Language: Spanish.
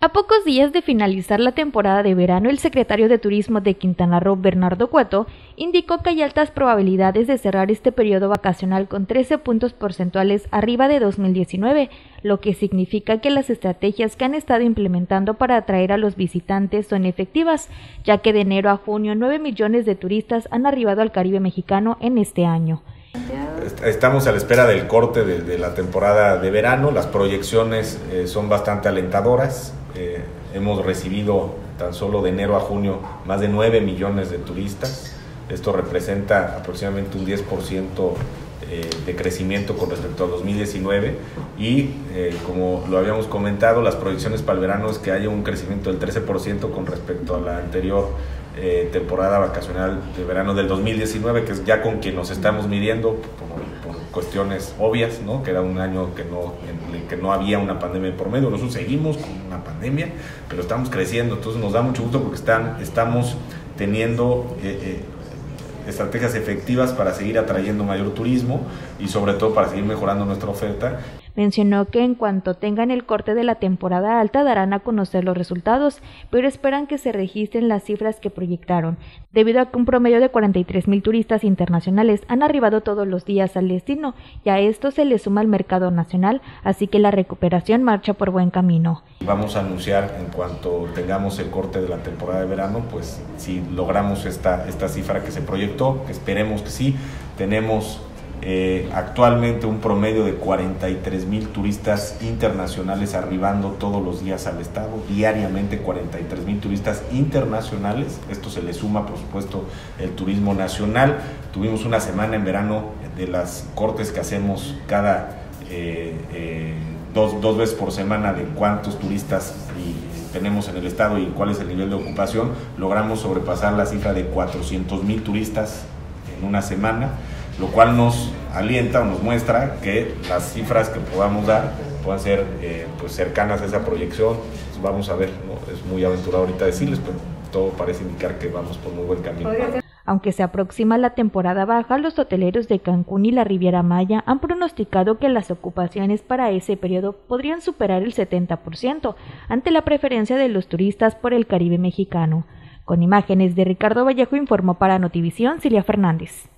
A pocos días de finalizar la temporada de verano, el secretario de Turismo de Quintana Roo, Bernardo Cueto, indicó que hay altas probabilidades de cerrar este periodo vacacional con 13 puntos porcentuales arriba de 2019, lo que significa que las estrategias que han estado implementando para atraer a los visitantes son efectivas, ya que de enero a junio 9 millones de turistas han arribado al Caribe mexicano en este año. Estamos a la espera del corte de, la temporada de verano, las proyecciones eh, son bastante alentadoras, eh, hemos recibido tan solo de enero a junio más de 9 millones de turistas. Esto representa aproximadamente un 10% eh, de crecimiento con respecto a 2019 y eh, como lo habíamos comentado, las proyecciones para el verano es que haya un crecimiento del 13% con respecto a la anterior temporada vacacional de verano del 2019, que es ya con quien nos estamos midiendo cuestiones obvias, ¿no? que era un año que no, en el que no había una pandemia por medio. Nosotros seguimos con una pandemia, pero estamos creciendo, entonces nos da mucho gusto porque están, estamos teniendo eh, eh, estrategias efectivas para seguir atrayendo mayor turismo y sobre todo para seguir mejorando nuestra oferta. Mencionó que en cuanto tengan el corte de la temporada alta darán a conocer los resultados, pero esperan que se registren las cifras que proyectaron, debido a que un promedio de 43 mil turistas internacionales han arribado todos los días al destino y a esto se le suma el mercado nacional, así que la recuperación marcha por buen camino. Vamos a anunciar en cuanto tengamos el corte de la temporada de verano, pues si logramos esta, esta cifra que se proyectó, esperemos que sí, tenemos eh, actualmente un promedio de 43 mil turistas internacionales arribando todos los días al estado, diariamente 43 mil turistas internacionales, esto se le suma por supuesto el turismo nacional, tuvimos una semana en verano de las cortes que hacemos cada eh, eh, dos, dos veces por semana de cuántos turistas tenemos en el estado y cuál es el nivel de ocupación, logramos sobrepasar la cifra de 400 mil turistas en una semana lo cual nos alienta o nos muestra que las cifras que podamos dar puedan ser eh, pues cercanas a esa proyección. Vamos a ver, es muy aventurado ahorita decirles, pero todo parece indicar que vamos por muy buen camino. Aunque se aproxima la temporada baja, los hoteleros de Cancún y la Riviera Maya han pronosticado que las ocupaciones para ese periodo podrían superar el 70% ante la preferencia de los turistas por el Caribe mexicano. Con imágenes de Ricardo Vallejo informó para Notivisión Silvia Fernández.